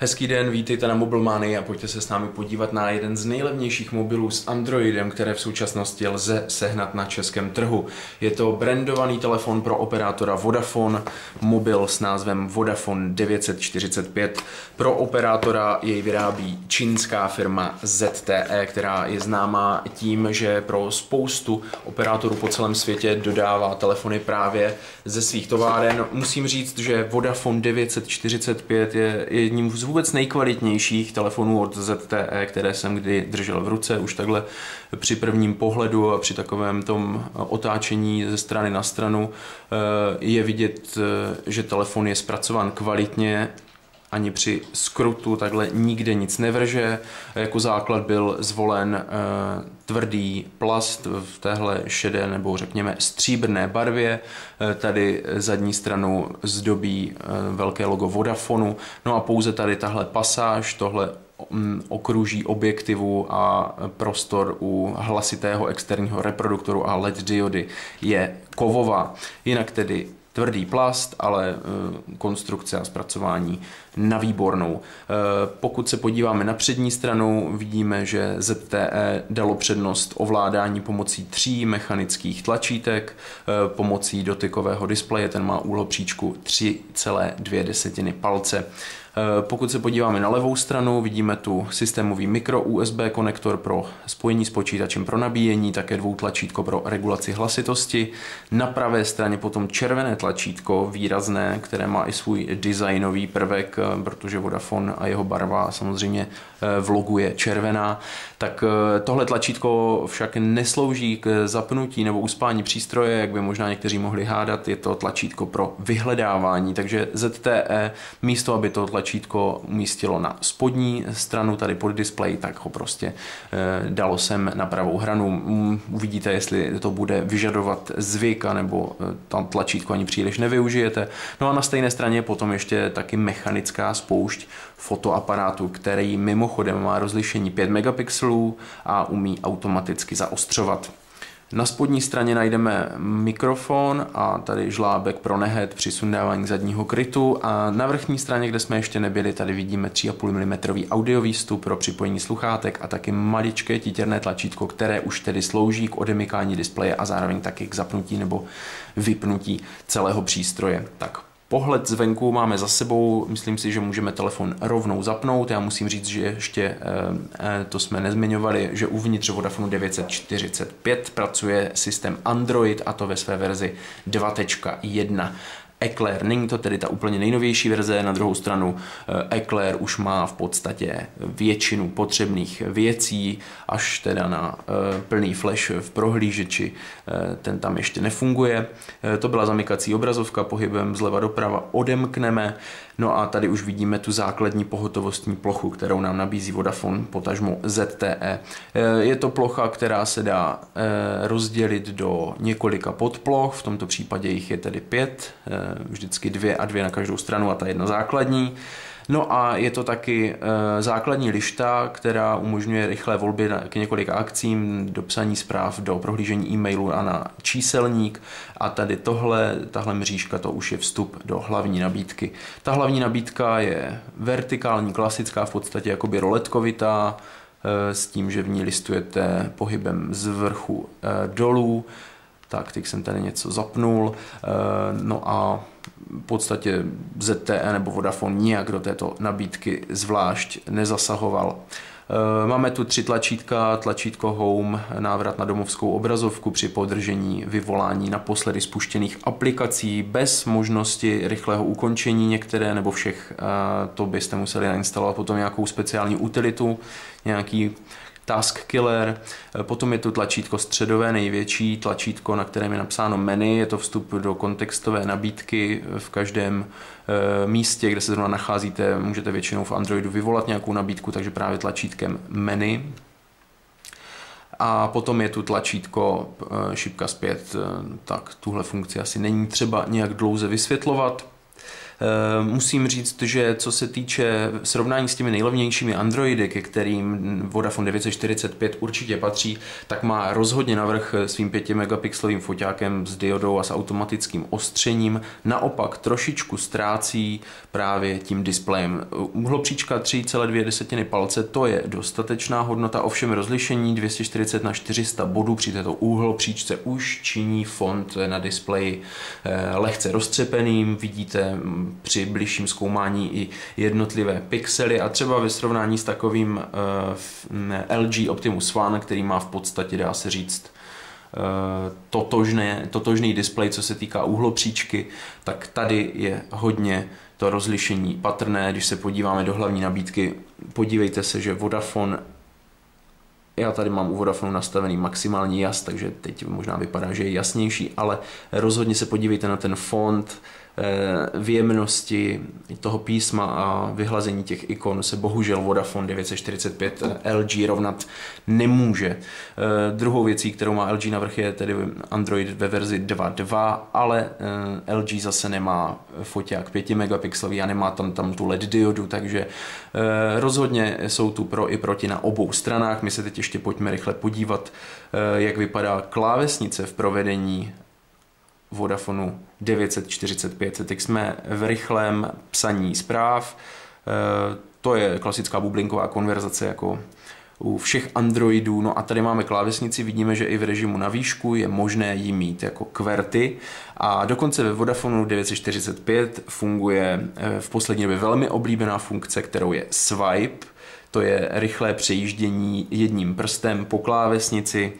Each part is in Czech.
Hezký den, vítejte na Mobilmany a pojďte se s námi podívat na jeden z nejlevnějších mobilů s Androidem, které v současnosti lze sehnat na českém trhu. Je to brandovaný telefon pro operátora Vodafone, mobil s názvem Vodafone 945. Pro operátora jej vyrábí čínská firma ZTE, která je známá tím, že pro spoustu operátorů po celém světě dodává telefony právě ze svých továren. Musím říct, že Vodafone 945 je jedním z vůbec nejkvalitnějších telefonů od ZTE, které jsem kdy držel v ruce, už takhle při prvním pohledu a při takovém tom otáčení ze strany na stranu eh, je vidět, eh, že telefon je zpracován kvalitně ani při skrutu takhle nikde nic nevrže. Jako základ byl zvolen e, tvrdý plast v téhle šedé nebo řekněme stříbrné barvě. E, tady zadní stranu zdobí e, velké logo Vodafonu. No a pouze tady tahle pasáž, tohle mm, okruží objektivu a prostor u hlasitého externího reproduktoru a LED diody je kovová. Jinak tedy tvrdý plast, ale eh, konstrukce a zpracování na výbornou. Eh, pokud se podíváme na přední stranu, vidíme, že ZTE dalo přednost ovládání pomocí tří mechanických tlačítek, eh, pomocí dotykového displeje, ten má úhlopříčku 3,2 palce. Eh, pokud se podíváme na levou stranu, vidíme tu systémový mikro USB konektor pro spojení s počítačem pro nabíjení, také dvoutlačítko pro regulaci hlasitosti. Na pravé straně potom červené tlačítko, výrazné, které má i svůj designový prvek, eh, protože Vodafone a jeho barva samozřejmě eh, v logu je červená. Tak tohle tlačítko však neslouží k zapnutí nebo uspání přístroje, jak by možná někteří mohli hádat, je to tlačítko pro vyhledávání, takže ZTE místo, aby to tlačítko tlačítko umístilo na spodní stranu tady pod display, tak ho prostě eh, dalo sem na pravou hranu. Mm, uvidíte, jestli to bude vyžadovat zvyk, nebo eh, tam tlačítko ani příliš nevyužijete. No a na stejné straně potom ještě taky mechanická spoušť fotoaparátu, který mimochodem má rozlišení 5 megapixelů a umí automaticky zaostřovat. Na spodní straně najdeme mikrofon a tady žlábek pro nehet při sundávání zadního krytu a na vrchní straně, kde jsme ještě nebyli, tady vidíme 3,5 mm audiový vstup pro připojení sluchátek a taky maličké títěrné tlačítko, které už tedy slouží k odemykání displeje a zároveň taky k zapnutí nebo vypnutí celého přístroje. Tak Pohled zvenku máme za sebou, myslím si, že můžeme telefon rovnou zapnout. Já musím říct, že ještě eh, eh, to jsme nezmiňovali, že uvnitř Vodafone 945 pracuje systém Android a to ve své verzi 2.1. Eclair. Není to tedy ta úplně nejnovější verze, na druhou stranu eh, Eclair už má v podstatě většinu potřebných věcí, až teda na eh, plný flash v prohlížeči, eh, ten tam ještě nefunguje. To byla zamykací obrazovka, pohybem zleva doprava odemkneme, no a tady už vidíme tu základní pohotovostní plochu, kterou nám nabízí Vodafone, potažmo ZTE. Je to plocha, která se dá rozdělit do několika podploch, v tomto případě jich je tedy pět, vždycky dvě a dvě na každou stranu a ta jedna základní. No a je to taky e, základní lišta, která umožňuje rychlé volby k několika akcím, do psaní zpráv, do prohlížení e-mailu a na číselník. A tady tohle, tahle mřížka, to už je vstup do hlavní nabídky. Ta hlavní nabídka je vertikální, klasická, v podstatě jakoby roletkovitá, e, s tím, že v ní listujete pohybem z vrchu e, dolů tak teď jsem tady něco zapnul, eh, no a v podstatě ZTE nebo Vodafone nijak do této nabídky zvlášť nezasahoval. Eh, máme tu tři tlačítka, tlačítko Home, návrat na domovskou obrazovku při podržení vyvolání naposledy spuštěných aplikací bez možnosti rychlého ukončení některé nebo všech. Eh, to byste museli nainstalovat potom nějakou speciální utilitu, nějaký Task Killer, eh, potom je tu tlačítko středové, největší tlačítko, na kterém je napsáno menu, je to vstup do kontextové nabídky v každém eh, místě, kde se zrovna nacházíte, můžete většinou v Androidu vyvolat nějakou nabídku, takže právě tlačítkem menu. A potom je tu tlačítko eh, šipka zpět, tak tuhle funkci asi není třeba nějak dlouze vysvětlovat. Eh, musím říct, že co se týče srovnání s těmi nejlevnějšími Androidy, ke kterým Vodafone 945 určitě patří, tak má rozhodně navrh svým 5 megapixelovým foťákem s diodou a s automatickým ostřením. Naopak trošičku ztrácí právě tím displejem. Uhlopříčka 3,2 desetiny palce, to je dostatečná hodnota, ovšem rozlišení 240 na 400 bodů při této uhlopříčce už činí font na displeji eh, lehce roztřepeným, vidíte při bližším zkoumání i jednotlivé pixely a třeba ve srovnání s takovým eh, LG Optimus One, který má v podstatě, dá se říct, eh, totožné, totožný displej, co se týká uhlopříčky, tak tady je hodně to rozlišení patrné. Když se podíváme do hlavní nabídky, podívejte se, že Vodafone já tady mám u Vodafonu nastavený maximální jas, takže teď možná vypadá, že je jasnější, ale rozhodně se podívejte na ten font, Eh, v jemnosti toho písma a vyhlazení těch ikon se bohužel Vodafone 945 eh, LG rovnat nemůže. Eh, druhou věcí, kterou má LG navrch je tedy Android ve verzi 2.2, ale LG zase nemá foťák 5 megapixelový a nemá tam, tam tu LED diodu, takže rozhodně jsou tu pro i proti na obou stranách. My se teď ještě pojďme rychle podívat, jak vypadá klávesnice v provedení Vodafonu 945. Teď jsme v rychlém psaní zpráv. Eh, to je klasická bublinková konverzace jako u všech Androidů. No a tady máme klávesnici, vidíme, že i v režimu na výšku je možné ji mít jako kverty a dokonce ve Vodafonu 945 funguje eh, v poslední době velmi oblíbená funkce, kterou je swipe, to je rychlé přejíždění jedním prstem po klávesnici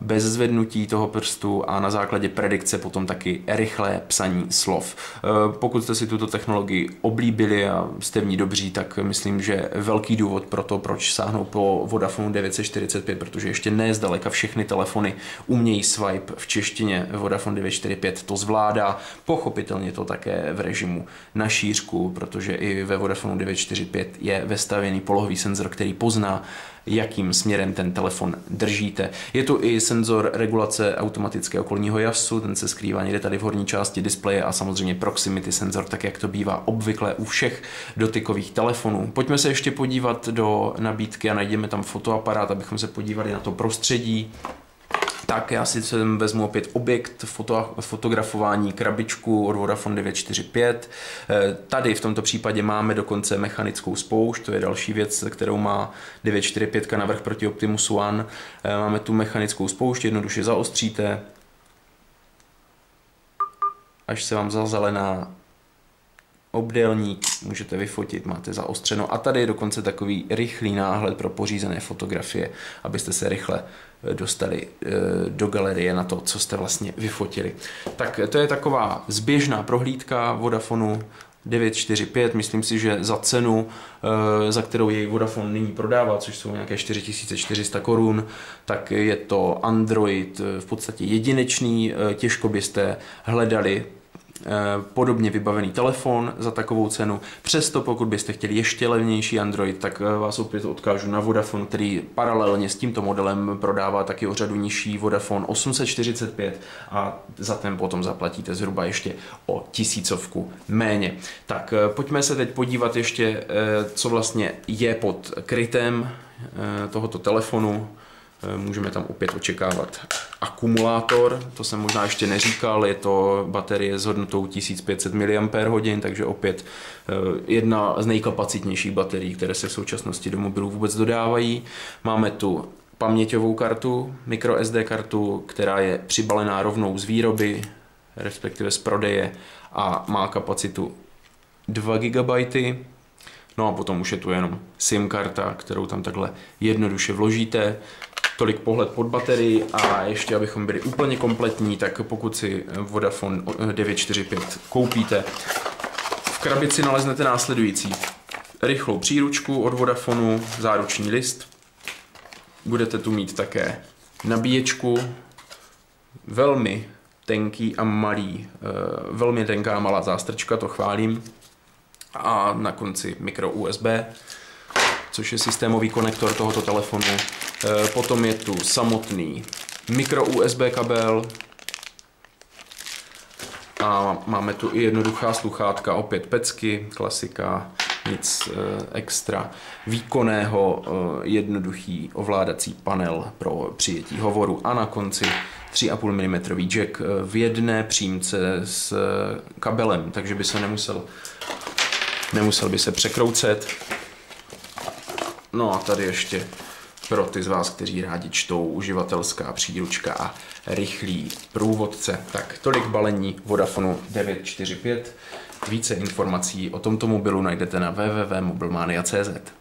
bez zvednutí toho prstu a na základě predikce potom taky rychlé psaní slov. E, pokud jste si tuto technologii oblíbili a jste v ní dobří, tak myslím, že velký důvod pro to, proč sáhnou po Vodafone 945, protože ještě ne zdaleka všechny telefony umějí swipe v češtině. Vodafone 945 to zvládá, pochopitelně to také v režimu na šířku, protože i ve Vodafone 945 je vestavěný polohový senzor, který pozná jakým směrem ten telefon držíte. Je tu i senzor regulace automatického okolního jasu, ten se skrývá někde tady v horní části displeje a samozřejmě proximity senzor, tak jak to bývá obvykle u všech dotykových telefonů. Pojďme se ještě podívat do nabídky a najdeme tam fotoaparát, abychom se podívali na to prostředí tak já si vezmu opět objekt foto, fotografování, krabičku od Vodafone 945. Eh, tady v tomto případě máme dokonce mechanickou spoušť, to je další věc, kterou má 945 navrh proti Optimus One. Eh, máme tu mechanickou spoušť, jednoduše zaostříte, až se vám zazelená obdélník můžete vyfotit, máte zaostřeno. A tady je dokonce takový rychlý náhled pro pořízené fotografie, abyste se rychle eh, dostali eh, do galerie na to, co jste vlastně vyfotili. Tak to je taková zběžná prohlídka Vodafonu 945, myslím si, že za cenu, eh, za kterou jej Vodafone nyní prodává, což jsou nějaké 4400 korun, tak je to Android v podstatě jedinečný, těžko byste hledali podobně vybavený telefon za takovou cenu. Přesto pokud byste chtěli ještě levnější Android, tak eh, vás opět odkážu na Vodafone, který paralelně s tímto modelem prodává taky o řadu nižší Vodafone 845 a za ten potom zaplatíte zhruba ještě o tisícovku méně. Tak eh, pojďme se teď podívat ještě, co vlastně je pod krytem tohoto telefonu. Eh, můžeme tam opět očekávat akumulátor, to jsem možná ještě neříkal, je to baterie s hodnotou 1500 mAh, takže opět eh, jedna z nejkapacitnějších baterií, které se v současnosti do mobilů vůbec dodávají. Máme tu paměťovou kartu, microSD kartu, která je přibalená rovnou z výroby, respektive z prodeje a má kapacitu 2 GB. No a potom už je tu jenom SIM karta, kterou tam takhle jednoduše vložíte tolik pohled pod baterii a ještě abychom byli úplně kompletní, tak pokud si Vodafone 945 koupíte, v krabici naleznete následující. Rychlou příručku od Vodafonu, záruční list, budete tu mít také nabíječku, velmi tenký a malý, eh, velmi tenká a malá zástrčka, to chválím. A na konci mikro USB, což je systémový konektor tohoto telefonu. Eh, potom je tu samotný mikro USB kabel, A máme tu i jednoduchá sluchátka, opět pecky, klasika, nic e, extra výkonného, e, jednoduchý ovládací panel pro přijetí hovoru a na konci 3,5 mm jack v jedné přímce s kabelem, takže by se nemusel, nemusel by se překroucet. No a tady ještě pro ty z vás, kteří rádi čtou uživatelská příručka a rychlý průvodce. Tak tolik balení Vodafonu 945. Více informací o tomto mobilu najdete na www.mobilmania.cz.